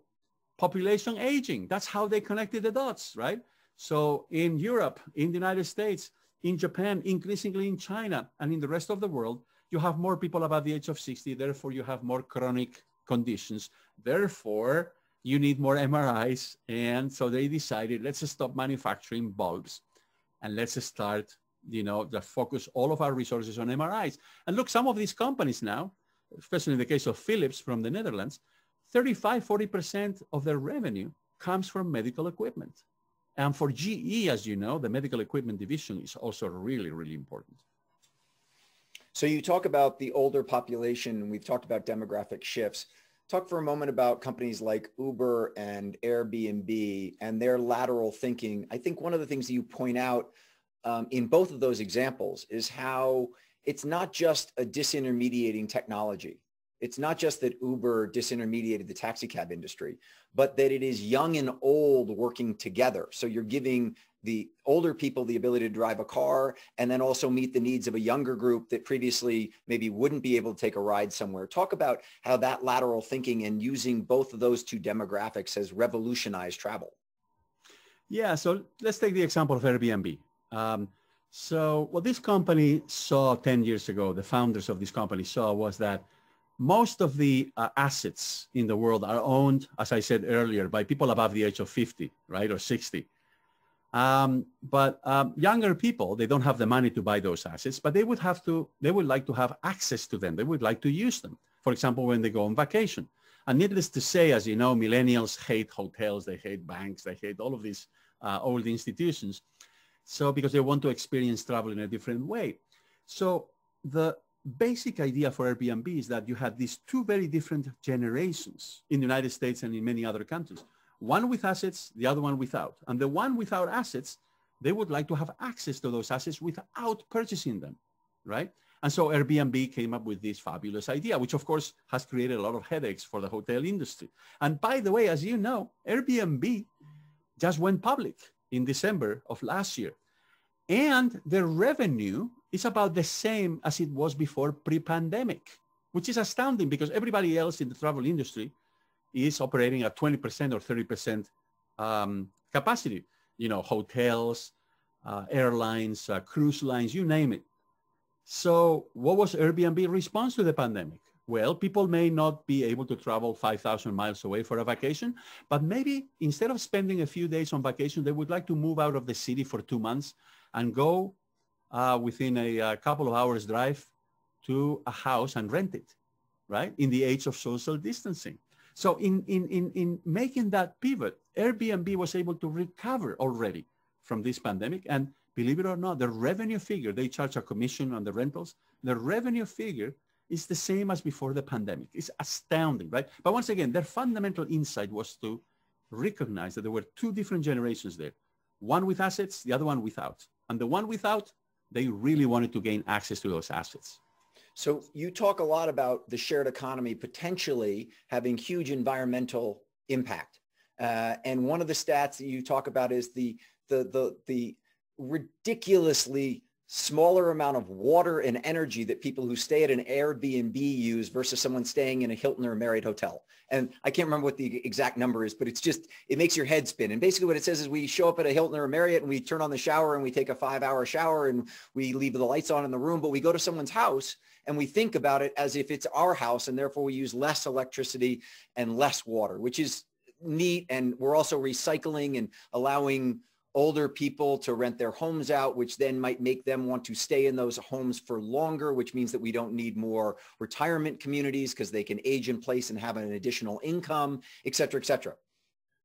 population aging. That's how they connected the dots, right? So in Europe, in the United States, in Japan, increasingly in China, and in the rest of the world, you have more people above the age of 60. Therefore, you have more chronic conditions. Therefore, you need more MRIs. And so they decided, let's stop manufacturing bulbs and let's start, you know, to focus all of our resources on MRIs. And look, some of these companies now, especially in the case of Philips from the Netherlands, 35, 40% of their revenue comes from medical equipment. And for GE, as you know, the medical equipment division is also really, really important. So you talk about the older population, we've talked about demographic shifts. Talk for a moment about companies like Uber and Airbnb and their lateral thinking. I think one of the things that you point out um, in both of those examples is how it's not just a disintermediating technology. It's not just that Uber disintermediated the taxi cab industry, but that it is young and old working together. So you're giving the older people the ability to drive a car and then also meet the needs of a younger group that previously maybe wouldn't be able to take a ride somewhere. Talk about how that lateral thinking and using both of those two demographics has revolutionized travel. Yeah, so let's take the example of Airbnb. Um, so what this company saw 10 years ago, the founders of this company saw was that most of the uh, assets in the world are owned, as I said earlier, by people above the age of 50, right, or 60. Um, but um, younger people, they don't have the money to buy those assets, but they would have to, they would like to have access to them. They would like to use them. For example, when they go on vacation. And needless to say, as you know, millennials hate hotels, they hate banks, they hate all of these uh, old institutions. So because they want to experience travel in a different way. So the basic idea for Airbnb is that you had these two very different generations in the United States and in many other countries. One with assets, the other one without. And the one without assets, they would like to have access to those assets without purchasing them, right? And so Airbnb came up with this fabulous idea, which of course has created a lot of headaches for the hotel industry. And by the way, as you know, Airbnb just went public in December of last year. And their revenue is about the same as it was before pre-pandemic, which is astounding because everybody else in the travel industry is operating at 20% or 30% um, capacity. You know, hotels, uh, airlines, uh, cruise lines, you name it. So what was Airbnb response to the pandemic? Well, people may not be able to travel 5,000 miles away for a vacation, but maybe instead of spending a few days on vacation, they would like to move out of the city for two months and go uh, within a, a, uh, couple of hours drive to a house and rent it, right? In the age of social distancing. So in, in, in, in making that pivot, Airbnb was able to recover already from this pandemic. And believe it or not, the revenue figure, they charge a commission on the rentals. The revenue figure is the same as before the pandemic. It's astounding, right? But once again, their fundamental insight was to recognize that there were two different generations there, one with assets, the other one without. And the one without, they really wanted to gain access to those assets. So you talk a lot about the shared economy potentially having huge environmental impact. Uh, and one of the stats that you talk about is the, the, the, the ridiculously smaller amount of water and energy that people who stay at an Airbnb use versus someone staying in a Hilton or a Marriott hotel. And I can't remember what the exact number is, but it's just, it makes your head spin. And basically what it says is we show up at a Hilton or a Marriott and we turn on the shower and we take a five hour shower and we leave the lights on in the room, but we go to someone's house and we think about it as if it's our house and therefore we use less electricity and less water, which is neat. And we're also recycling and allowing older people to rent their homes out, which then might make them want to stay in those homes for longer, which means that we don't need more retirement communities because they can age in place and have an additional income, et cetera, et cetera.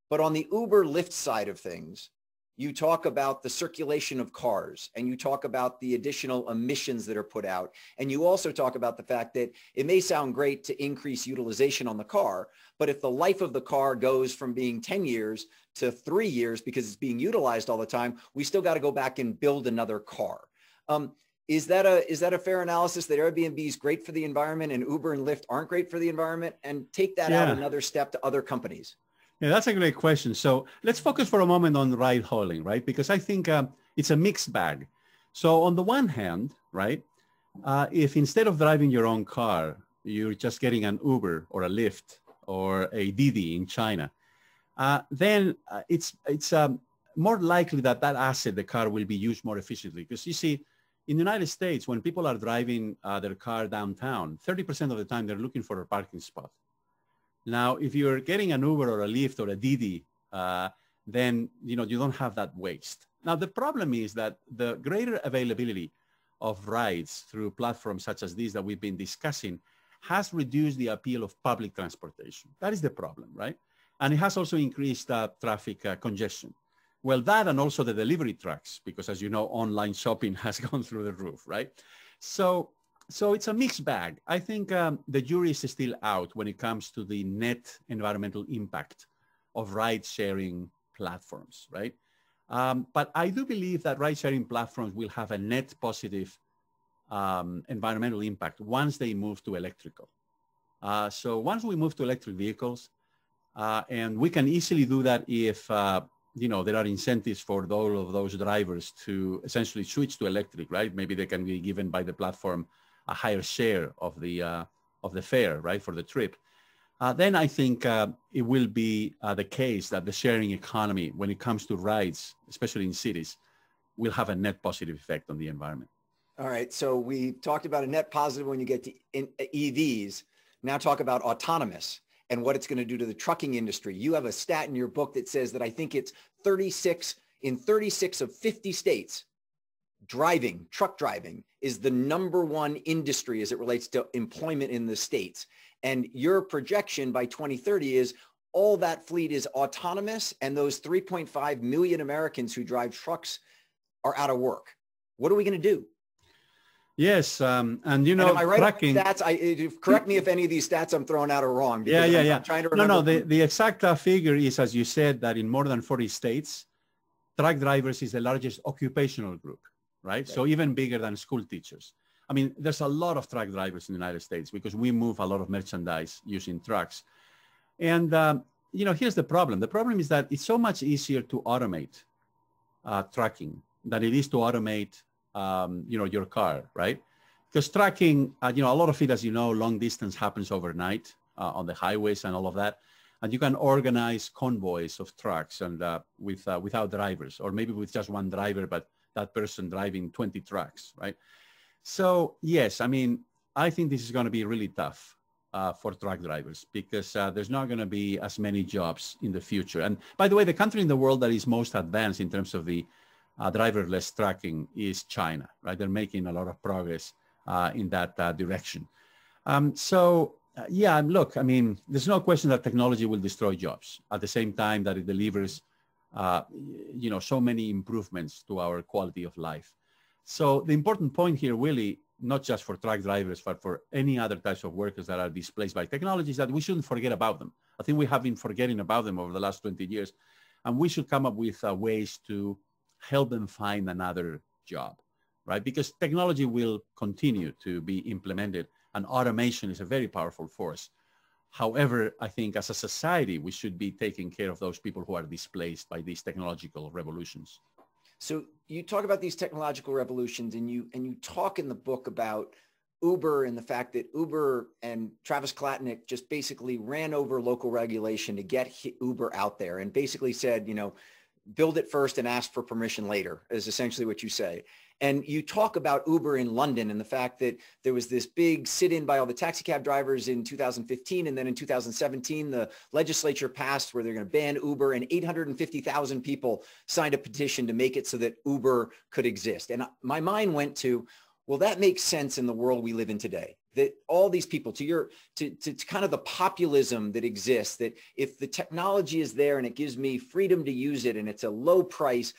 But on the Uber Lyft side of things, you talk about the circulation of cars and you talk about the additional emissions that are put out. And you also talk about the fact that it may sound great to increase utilization on the car, but if the life of the car goes from being 10 years to three years because it's being utilized all the time, we still got to go back and build another car. Um, is that a is that a fair analysis that Airbnb is great for the environment and Uber and Lyft aren't great for the environment? And take that yeah. out another step to other companies. Yeah, that's a great question. So let's focus for a moment on ride hailing, right? Because I think uh, it's a mixed bag. So on the one hand, right, uh, if instead of driving your own car, you're just getting an Uber or a Lyft or a Didi in China, uh, then uh, it's it's um, more likely that that asset, the car, will be used more efficiently. Because you see, in the United States, when people are driving uh, their car downtown, 30% of the time they're looking for a parking spot. Now, if you're getting an Uber or a Lyft or a Didi, uh, then you know you don't have that waste. Now, the problem is that the greater availability of rides through platforms such as these that we've been discussing has reduced the appeal of public transportation. That is the problem, right? And it has also increased uh, traffic uh, congestion. Well, that and also the delivery trucks, because as you know, online shopping has gone through the roof, right? So so it's a mixed bag. I think um, the jury is still out when it comes to the net environmental impact of ride-sharing platforms, right? Um, but I do believe that ride-sharing platforms will have a net positive um, environmental impact once they move to electrical. Uh, so once we move to electric vehicles, uh, and we can easily do that if uh, you know there are incentives for all of those drivers to essentially switch to electric, right? Maybe they can be given by the platform a higher share of the uh, of the fare, right, for the trip. Uh, then I think uh, it will be uh, the case that the sharing economy, when it comes to rides, especially in cities, will have a net positive effect on the environment. All right. So we talked about a net positive when you get to EVs. Now talk about autonomous and what it's going to do to the trucking industry. You have a stat in your book that says that I think it's 36 in 36 of 50 states, driving, truck driving is the number one industry as it relates to employment in the states. And your projection by 2030 is all that fleet is autonomous and those 3.5 million Americans who drive trucks are out of work. What are we going to do? Yes, um, and you know, and am I right tracking. Stats. I correct me if any of these stats I'm throwing out are wrong. Yeah, yeah, I'm, yeah. I'm trying to remember. No, no. The, the exact uh, figure is, as you said, that in more than 40 states, truck drivers is the largest occupational group right? So even bigger than school teachers. I mean, there's a lot of truck drivers in the United States because we move a lot of merchandise using trucks. And, um, you know, here's the problem. The problem is that it's so much easier to automate uh, trucking than it is to automate, um, you know, your car, right? Because tracking, uh, you know, a lot of it, as you know, long distance happens overnight uh, on the highways and all of that. And you can organize convoys of trucks and uh, with uh, without drivers, or maybe with just one driver, but that person driving 20 trucks, right? So yes, I mean, I think this is going to be really tough uh, for truck drivers because uh, there's not going to be as many jobs in the future. And by the way, the country in the world that is most advanced in terms of the uh, driverless trucking is China, right? They're making a lot of progress uh, in that uh, direction. Um, so uh, yeah, look, I mean, there's no question that technology will destroy jobs at the same time that it delivers uh, you know, so many improvements to our quality of life. So the important point here really not just for truck drivers, but for any other types of workers that are displaced by technologies that we shouldn't forget about them. I think we have been forgetting about them over the last 20 years. And we should come up with uh, ways to help them find another job, right? Because technology will continue to be implemented and automation is a very powerful force. However, I think as a society, we should be taking care of those people who are displaced by these technological revolutions. So you talk about these technological revolutions and you and you talk in the book about Uber and the fact that Uber and Travis Kalanick just basically ran over local regulation to get Uber out there and basically said, you know, build it first and ask for permission later is essentially what you say. And you talk about Uber in London and the fact that there was this big sit-in by all the taxi cab drivers in 2015. And then in 2017, the legislature passed where they're going to ban Uber and 850,000 people signed a petition to make it so that Uber could exist. And my mind went to, well, that makes sense in the world we live in today that all these people to your to, to, to, kind of the populism that exists that if the technology is there and it gives me freedom to use it and it's a low price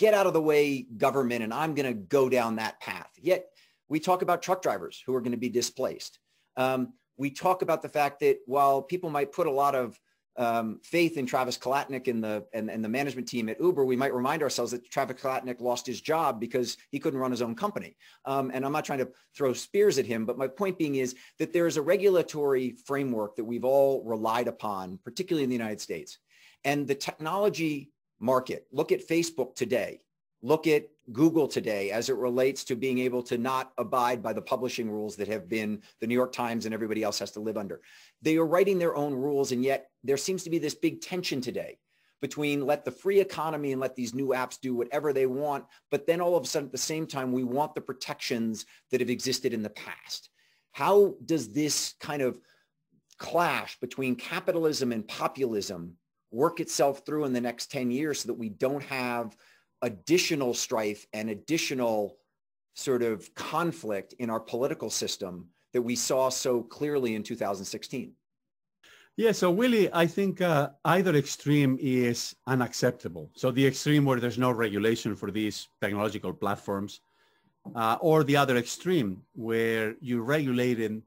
get out of the way government and I'm going to go down that path. Yet we talk about truck drivers who are going to be displaced. Um, we talk about the fact that while people might put a lot of um, faith in Travis Kalanick and the and, and, the management team at Uber, we might remind ourselves that Travis Kalanick lost his job because he couldn't run his own company. Um, and I'm not trying to throw spears at him, but my point being is that there is a regulatory framework that we've all relied upon, particularly in the United States. And the technology market. Look at Facebook today. Look at Google today as it relates to being able to not abide by the publishing rules that have been the New York Times and everybody else has to live under. They are writing their own rules and yet there seems to be this big tension today between let the free economy and let these new apps do whatever they want, but then all of a sudden at the same time, we want the protections that have existed in the past. How does this kind of clash between capitalism and populism work itself through in the next 10 years so that we don't have additional strife and additional sort of conflict in our political system that we saw so clearly in 2016? Yeah, so Willy, I think uh, either extreme is unacceptable. So the extreme where there's no regulation for these technological platforms, uh, or the other extreme where you regulated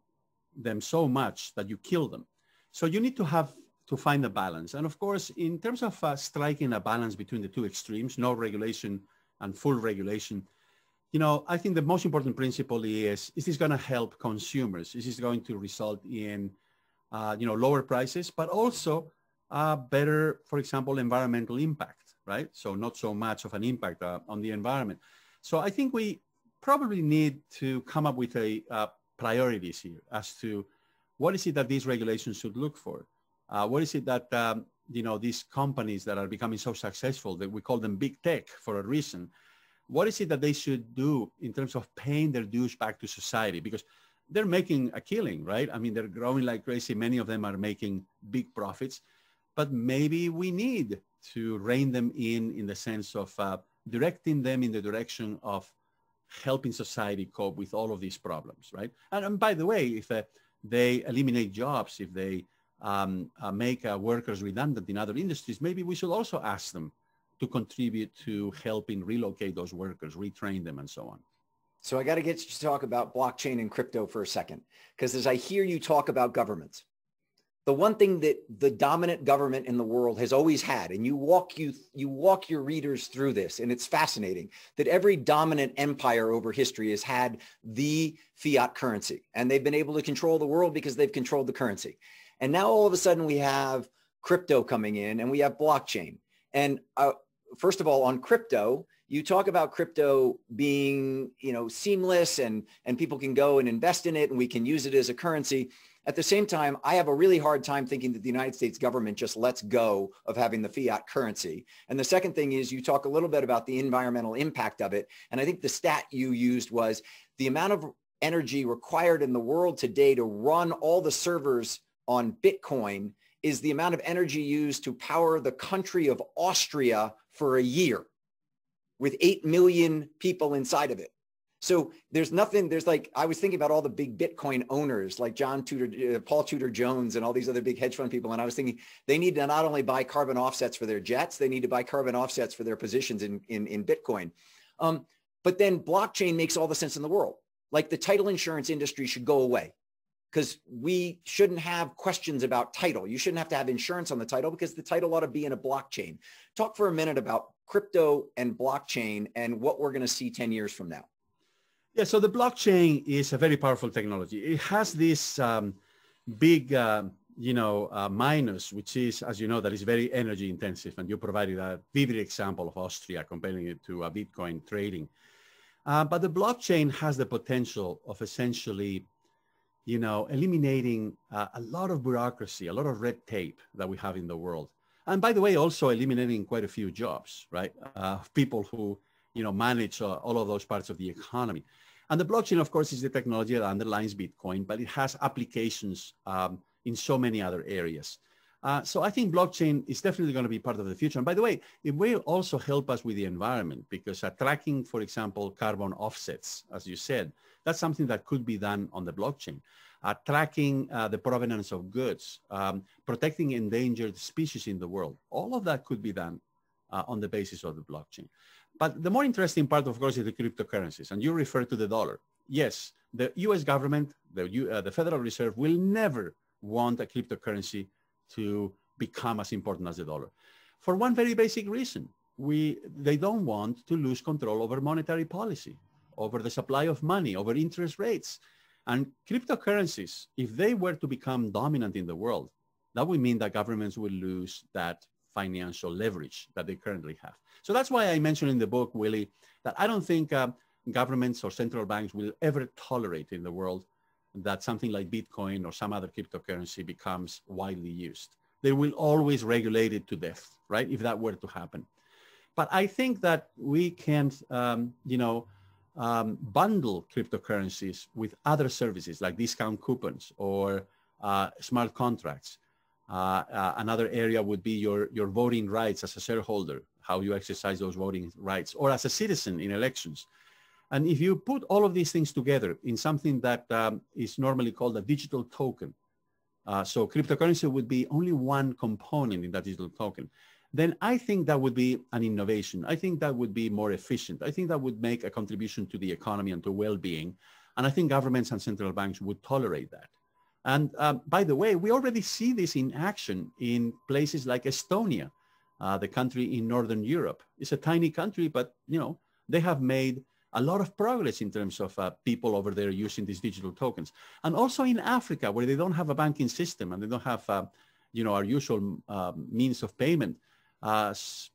them so much that you kill them. So you need to have to find a balance. And of course, in terms of uh, striking a balance between the two extremes, no regulation and full regulation, you know, I think the most important principle is, is this going to help consumers? Is this going to result in, uh, you know, lower prices, but also better, for example, environmental impact, right? So not so much of an impact uh, on the environment. So I think we probably need to come up with a uh, priorities here as to what is it that these regulations should look for. Uh, what is it that um, you know these companies that are becoming so successful that we call them big tech for a reason? What is it that they should do in terms of paying their dues back to society? Because they're making a killing, right? I mean, they're growing like crazy. Many of them are making big profits, but maybe we need to rein them in in the sense of uh, directing them in the direction of helping society cope with all of these problems, right? And, and by the way, if uh, they eliminate jobs, if they um, uh, make uh, workers redundant in other industries, maybe we should also ask them to contribute to helping relocate those workers, retrain them, and so on. So I got to get you to talk about blockchain and crypto for a second, because as I hear you talk about governments, the one thing that the dominant government in the world has always had, and you walk you you walk your readers through this, and it's fascinating that every dominant empire over history has had the fiat currency, and they've been able to control the world because they've controlled the currency. And now all of a sudden we have crypto coming in and we have blockchain. And uh, first of all, on crypto, you talk about crypto being, you know, seamless and, and people can go and invest in it and we can use it as a currency. At the same time, I have a really hard time thinking that the United States government just lets go of having the fiat currency. And the second thing is you talk a little bit about the environmental impact of it. And I think the stat you used was the amount of energy required in the world today to run all the servers on Bitcoin is the amount of energy used to power the country of Austria for a year with 8 million people inside of it. So there's nothing, there's like, I was thinking about all the big Bitcoin owners like John Tudor, uh, Paul Tudor Jones and all these other big hedge fund people. And I was thinking they need to not only buy carbon offsets for their jets, they need to buy carbon offsets for their positions in, in, in Bitcoin. Um, but then blockchain makes all the sense in the world like the title insurance industry should go away because we shouldn't have questions about title. You shouldn't have to have insurance on the title because the title ought to be in a blockchain. Talk for a minute about crypto and blockchain and what we're going to see 10 years from now. Yeah, so the blockchain is a very powerful technology. It has this um, big, uh, you know, uh, minus, which is, as you know, that is very energy intensive. And you provided a vivid example of Austria comparing it to a Bitcoin trading. Uh, but the blockchain has the potential of essentially you know, eliminating uh, a lot of bureaucracy, a lot of red tape that we have in the world. And by the way, also eliminating quite a few jobs, right? Uh, people who, you know, manage uh, all of those parts of the economy. And the blockchain, of course, is the technology that underlines Bitcoin, but it has applications um, in so many other areas. Uh, so I think blockchain is definitely going to be part of the future. And by the way, it will also help us with the environment because tracking, for example, carbon offsets, as you said, that's something that could be done on the blockchain. Uh, tracking uh, the provenance of goods, um, protecting endangered species in the world. All of that could be done uh, on the basis of the blockchain. But the more interesting part, of course, is the cryptocurrencies. And you refer to the dollar. Yes, the US government, the, U, uh, the Federal Reserve will never want a cryptocurrency to become as important as the dollar. For one very basic reason, we, they don't want to lose control over monetary policy, over the supply of money, over interest rates. And cryptocurrencies, if they were to become dominant in the world, that would mean that governments will lose that financial leverage that they currently have. So that's why I mentioned in the book, Willy, that I don't think uh, governments or central banks will ever tolerate in the world that something like Bitcoin or some other cryptocurrency becomes widely used. They will always regulate it to death, right? If that were to happen. But I think that we can, um, you know, um, bundle cryptocurrencies with other services like discount coupons or uh, smart contracts. Uh, uh, another area would be your, your voting rights as a shareholder, how you exercise those voting rights, or as a citizen in elections. And if you put all of these things together in something that um, is normally called a digital token, uh, so cryptocurrency would be only one component in that digital token, then I think that would be an innovation. I think that would be more efficient. I think that would make a contribution to the economy and to well-being. And I think governments and central banks would tolerate that. And um, by the way, we already see this in action in places like Estonia, uh, the country in Northern Europe. It's a tiny country, but you know they have made a lot of progress in terms of uh, people over there using these digital tokens. And also in Africa, where they don't have a banking system and they don't have, uh, you know, our usual um, means of payment, uh,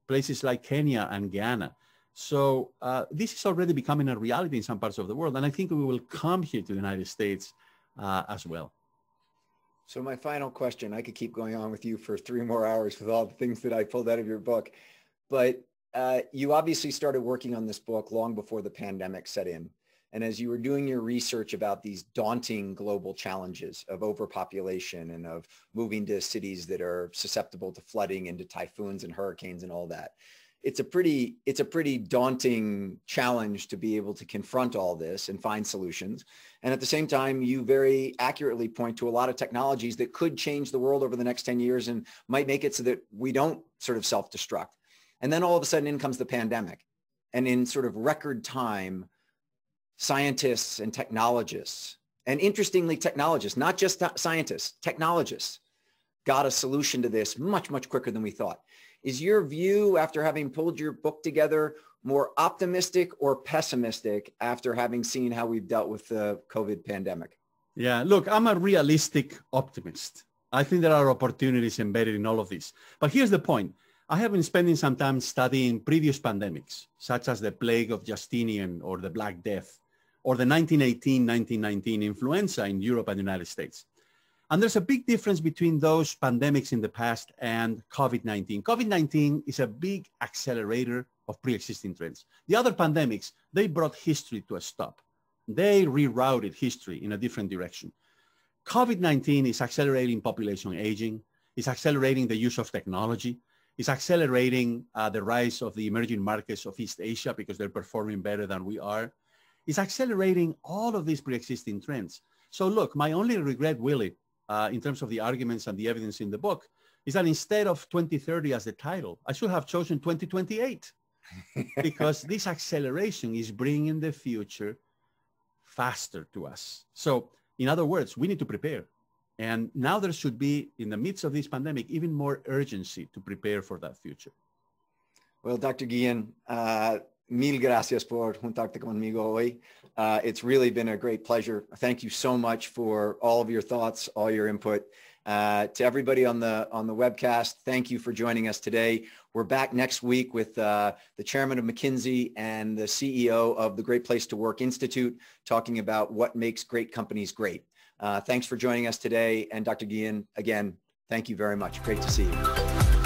places like Kenya and Ghana. So uh, this is already becoming a reality in some parts of the world. And I think we will come here to the United States uh, as well. So my final question, I could keep going on with you for three more hours with all the things that I pulled out of your book, but uh, you obviously started working on this book long before the pandemic set in. And as you were doing your research about these daunting global challenges of overpopulation and of moving to cities that are susceptible to flooding and to typhoons and hurricanes and all that, it's a pretty it's a pretty daunting challenge to be able to confront all this and find solutions. And at the same time, you very accurately point to a lot of technologies that could change the world over the next 10 years and might make it so that we don't sort of self-destruct. And then all of a sudden in comes the pandemic. And in sort of record time, scientists and technologists, and interestingly, technologists, not just scientists, technologists got a solution to this much, much quicker than we thought. Is your view after having pulled your book together more optimistic or pessimistic after having seen how we've dealt with the COVID pandemic? Yeah, look, I'm a realistic optimist. I think there are opportunities embedded in all of this. But here's the point. I have been spending some time studying previous pandemics, such as the plague of Justinian or the Black Death, or the 1918-1919 influenza in Europe and the United States. And there's a big difference between those pandemics in the past and COVID-19. COVID-19 is a big accelerator of pre-existing trends. The other pandemics, they brought history to a stop. They rerouted history in a different direction. COVID-19 is accelerating population aging, it's accelerating the use of technology, it's accelerating uh, the rise of the emerging markets of East Asia because they're performing better than we are. It's accelerating all of these pre-existing trends. So look, my only regret, Willy, uh, in terms of the arguments and the evidence in the book, is that instead of 2030 as the title, I should have chosen 2028 because this acceleration is bringing the future faster to us. So in other words, we need to prepare. And now there should be, in the midst of this pandemic, even more urgency to prepare for that future. Well, Dr. Guillén, uh, mil gracias por juntarte conmigo hoy. Uh, it's really been a great pleasure. Thank you so much for all of your thoughts, all your input. Uh, to everybody on the on the webcast, thank you for joining us today. We're back next week with uh, the chairman of McKinsey and the CEO of the Great Place to Work Institute, talking about what makes great companies great. Uh, thanks for joining us today, and Dr. Guillén, again, thank you very much. Great to see you.